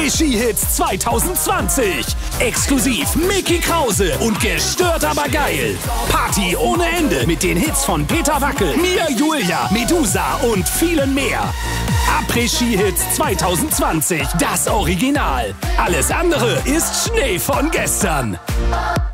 Après-Ski-Hits 2020. Exklusiv Mickey Krause und gestört aber geil. Party ohne Ende mit den Hits von Peter Wackel, Mia Julia, Medusa und vielen mehr. Après-Ski-Hits 2020. Das Original. Alles andere ist Schnee von gestern.